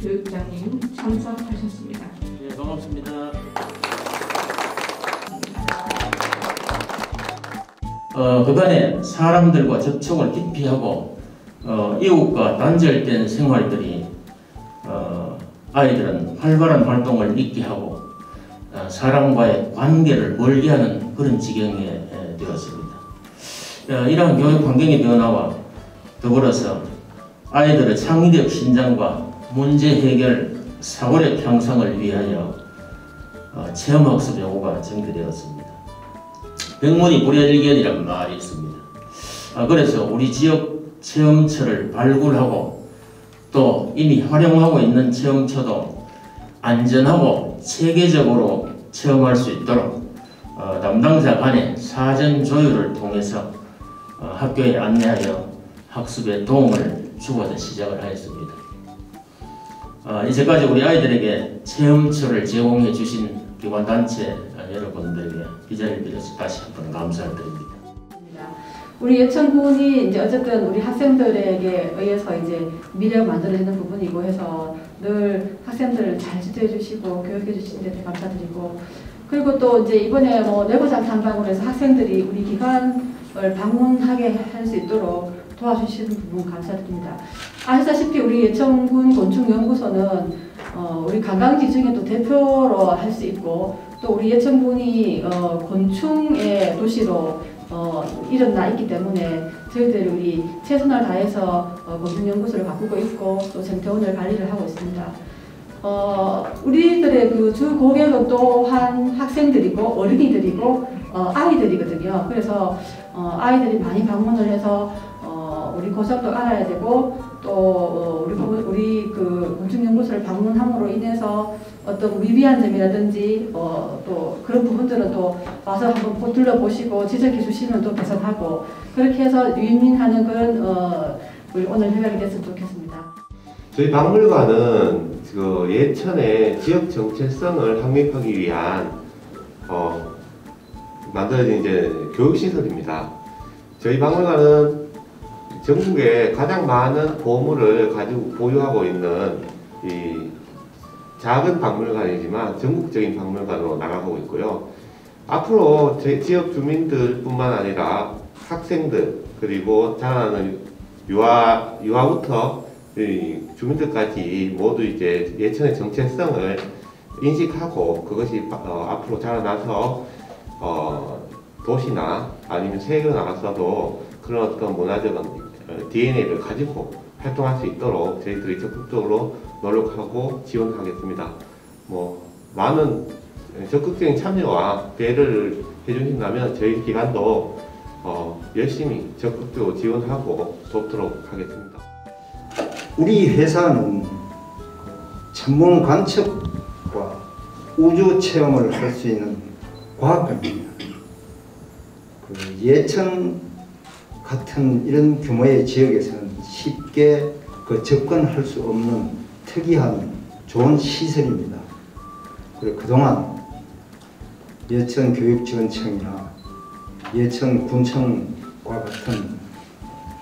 교육장님 참석하셨습니다. 네, 반갑습니다. 어, 그간에 사람들과 접촉을 깊이 하고 어, 이웃과 단절된 생활들이 어, 아이들은 활발한 활동을 잊게 하고 어, 사람과의 관계를 멀리하는 그런 지경에 에, 되었습니다. 어, 이러한 교육 환경의 변화와 더불어서 아이들의 창의력 신장과 문제 해결, 사고력 향상을 위하여 어, 체험학습 요구가 정비되었습니다. 백문이 불여일견이라는 말이 있습니다. 아, 그래서 우리 지역 체험처를 발굴하고 또 이미 활용하고 있는 체험처도 안전하고 체계적으로 체험할 수 있도록 어, 담당자 간의 사전 조율을 통해서 어, 학교에 안내하여 학습에 도움을 주고자 시작을 하였습니다. 어, 이제까지 우리 아이들에게 체험처를 제공해 주신 기관 단체 어, 여러분들에게 이 자리를 빌어서 다시 한번 감사를 드립니다. 우리 예천군이 이제 어쨌든 우리 학생들에게 의해서 이제 미래가 만들어지는 부분이고 해서 늘 학생들을 잘 지도해 주시고 교육해 주신 데 감사드리고 그리고 또 이제 이번에 뭐 내부장 탐방으로 해서 학생들이 우리 기관을 방문하게 할 수 있도록 도와주시는 부분 감사드립니다. 아시다시피 우리 예천군 곤충연구소는 어, 우리 관광지 중에 또 대표로 할 수 있고 또 우리 예천군이 어, 곤충의 도시로 어, 일어나 있기 때문에 저희들이 우리 최선을 다해서 어, 곤충연구소를 바꾸고 있고 또 생태원을 관리를 하고 있습니다. 어, 우리들의 그 주 고객은 또한 학생들이고 어린이들이고 어, 아이들이거든요. 그래서 어, 아이들이 많이 방문을 해서 어, 우리 고장도 알아야 되고 또 어, 우리 고- 우리 그 곤충연구소를 방문함으로 인해서 어떤 미비한 점이라든지 어, 또 그런 부분들은 또 와서 한번 보- 둘러보시고 지적해 주시면 또 개선하고 그렇게 해서 윈윈하는 그런 어, 우리 오늘 협약이 됐으면 좋겠습니다. 저희 박물관은 그 예천의 지역 정체성을 확립하기 위한 어, 만들어진 이제 교육시설입니다. 저희 박물관은 전국에 가장 많은 보물을 가지고 보유하고 있는 이 작은 박물관이지만 전국적인 박물관으로 나가고 있고요. 앞으로 제 지역 주민들 뿐만 아니라 학생들 그리고 자라나는 유아 유아부터 이 주민들까지 모두 이제 예천의 정체성을 인식하고 그것이 어, 앞으로 자라나서 어, 도시나 아니면 세계로 나가서도 그런 어떤 문화적 DNA를 가지고 활동할 수 있도록 저희들이 적극적으로 노력하고 지원하겠습니다. 뭐 많은 적극적인 참여와 배려를 해주신다면 저희 기관도 어, 열심히 적극적으로 지원하고 돕도록 하겠습니다. 우리 회사는 천문 관측과 우주 체험을 할 수 있는 과학관입니다. 그 예천 같은 이런 규모의 지역에서는 쉽게 그 접근할 수 없는 특이한 좋은 시설입니다. 그리고 그동안 예천 교육지원청이나 예천 군청과 같은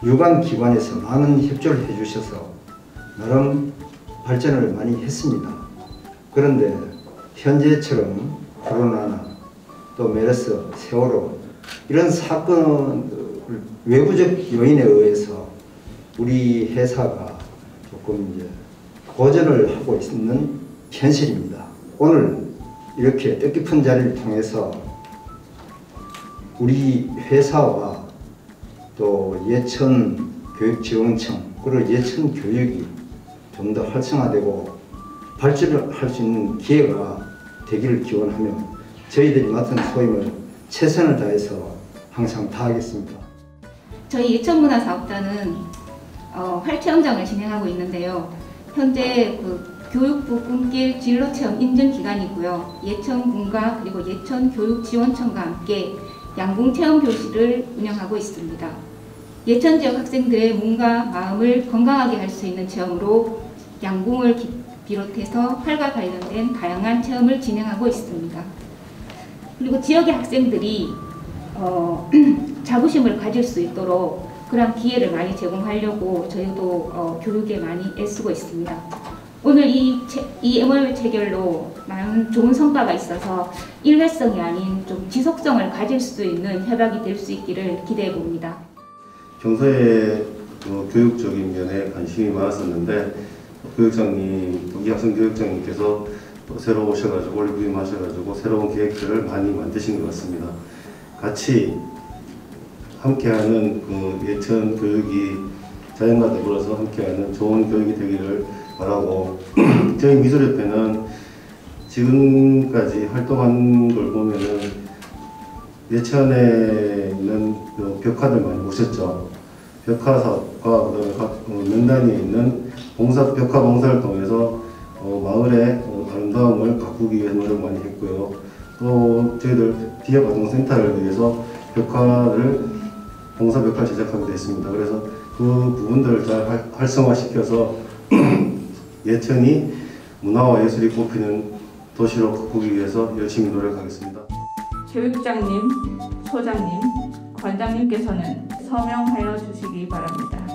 유관 기관에서 많은 협조를 해주셔서 나름 발전을 많이 했습니다. 그런데 현재처럼 코로나나 또 메르스, 세월호 이런 사건 외부적 요인에 의해서 우리 회사가 조금 이제 고전을 하고 있는 현실입니다. 오늘 이렇게 뜻깊은 자리를 통해서 우리 회사와 또 예천 교육지원청 그리고 예천 교육이 좀 더 활성화되고 발전을 할수 있는 기회가 되기를 기원하며 저희들이 맡은 소임을 최선을 다해서 항상 다하겠습니다. 저희 예천문화사업단은 어, 활체험장을 진행하고 있는데요. 현재 그 교육부 꿈길 진로체험 인증 기관이고요. 예천군과 그리고 예천교육지원청과 함께 양궁체험 교실을 운영하고 있습니다. 예천 지역 학생들의 몸과 마음을 건강하게 할 수 있는 체험으로 양궁을 기- 비롯해서 활과 관련된 다양한 체험을 진행하고 있습니다. 그리고 지역의 학생들이 어, 자부심을 가질 수 있도록 그런 기회를 많이 제공하려고 저희도 어, 교육에 많이 애쓰고 있습니다. 오늘 이, 체, 이 MOU 체결로 많은 좋은 성과가 있어서 일회성이 아닌 좀 지속성을 가질 수 있는 협약이 될 수 있기를 기대해 봅니다. 평소에 어, 교육적인 면에 관심이 많았었는데 교육장님, 또 이학생 교육장님께서 또 새로 오셔가지고 올해 부임하셔가지고 새로운 계획들을 많이 만드신 것 같습니다. 같이 함께하는 그 예천 교육이 자연과 더불어서 함께하는 좋은 교육이 되기를 바라고 저희 미술협회는 지금까지 활동한 걸 보면은 예천에는 그 벽화들 많이 보셨죠. 벽화사과 그다음에 각 어, 명단에 있는 봉사 벽화 봉사를 통해서 어, 마을의 어, 아름다움을 가꾸기 위해서 노력 많이 했고요. 또 저희들 디아 가정센터를 위해서 벽화를 봉사 벽화 제작하게 됐습니다. 그래서 그 부분들을 잘 활- 활성화시켜서 예천이 문화와 예술이 꼽히는 도시로 바꾸기 위해서 열심히 노력하겠습니다. 교육장님, 소장님, 관장님께서는 서명하여 주시기 바랍니다.